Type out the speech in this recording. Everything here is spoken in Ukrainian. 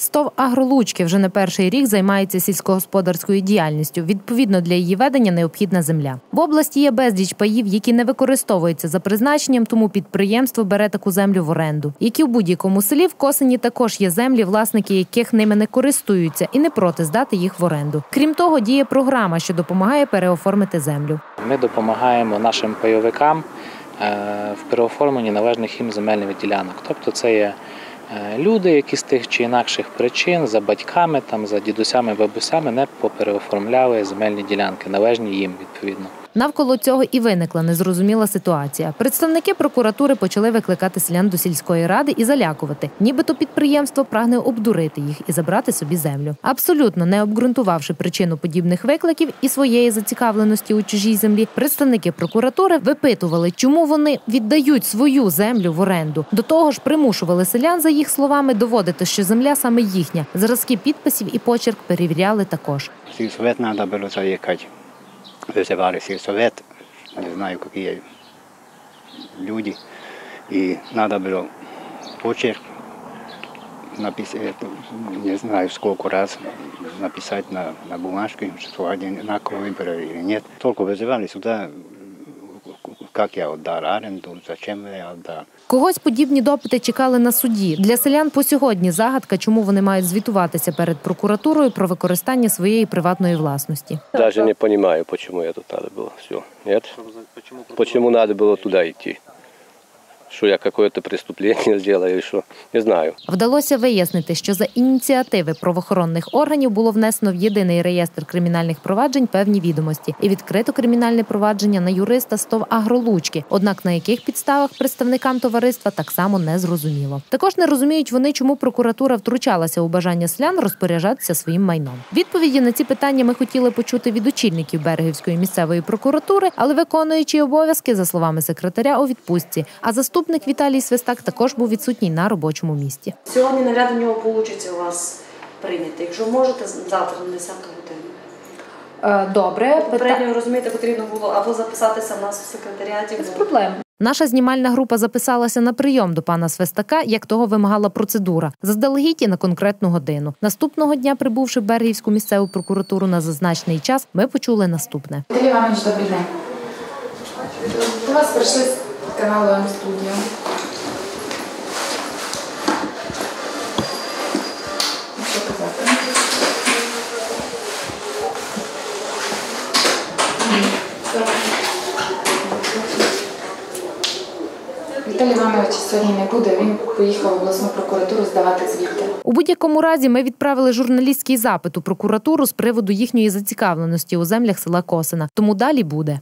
Стов Агролучки вже не перший рік займається сільськогосподарською діяльністю. Відповідно, для її ведення необхідна земля. В області є безліч паїв, які не використовуються за призначенням, тому підприємство бере таку землю в оренду. Як і в будь-якому селі в Косині також є землі, власники яких ними не користуються і не проти здати їх в оренду. Крім того, діє програма, що допомагає переоформити землю. Ми допомагаємо нашим пайовикам е, в переоформленні належних їм земельних ділянок. Тобто це є люди, які з тих чи інакших причин за батьками, там, за дідусями, бабусями не попереоформляли земельні ділянки, належні їм відповідно. Навколо цього і виникла незрозуміла ситуація. Представники прокуратури почали викликати селян до сільської ради і залякувати, нібито підприємство прагне обдурити їх і забрати собі землю. Абсолютно не обґрунтувавши причину подібних викликів і своєї зацікавленості у чужій землі, представники прокуратури випитували, чому вони віддають свою землю в оренду. До того ж, примушували селян, за їх словами, доводити, що земля саме їхня. Зразки підписів і почерк перевіряли також. Сельсовет надо было заехать Вызывали сельсовет, не знаю, какие люди. И надо было почерк написать, не знаю, сколько раз написать на, на бумажке, что одинаково выбрали или нет. Только вызывали сюда, как я отдал аренду, зачем я віддав. Когось подібні допити чекали на суді. Для селян по сьогодні загадка, чому вони мають звітуватися перед прокуратурою про використання своєї приватної власності. Даже не розумію, почему я тут треба було. Все. Нет? Почему надо було туди идти? Что я какое-то преступление сделал или что? Не знаю. Вдалося вияснити, що за ініціативи правоохоронних органів було внесено в єдиний реєстр кримінальних проваджень певні відомості і відкрито кримінальне провадження на юриста стов агролучки. Однак на яких підставах представникам товариства так само не зрозуміло. Також не розуміють вони, чому прокуратура втручалася у бажання селян розпоряджатися своїм майном. Відповіді на ці питання ми хотіли почути від очільників Берегівської місцевої прокуратури, але виконуючий обов'язки, за словами секретаря, у відпустці. А заступник Віталій Свистак також був відсутній на робочому місці. Сьогодні наряд у нього вийде у вас прийняти. Якщо можете, завтра на 10 годину. Е, Добре, Попередньо розумієте, потрібно було або записатися в нас в секретаріаті. без проблем. Наша знімальна група записалася на прийом до пана Свистака, як того вимагала процедура, заздалегідь і на конкретну годину. Наступного дня, прибувши в Бергівську місцеву прокуратуру на зазначений час, ми почули наступне. Іванович, добрий день. До вас прийшли каналу М-студіо. Що казати? Віталій Іванович сьогодні не буде, він поїхав в обласну прокуратуру здавати звіти. У будь-якому разі ми відправили журналістський запит у прокуратуру з приводу їхньої зацікавленості у землях села Косина. Тому далі буде.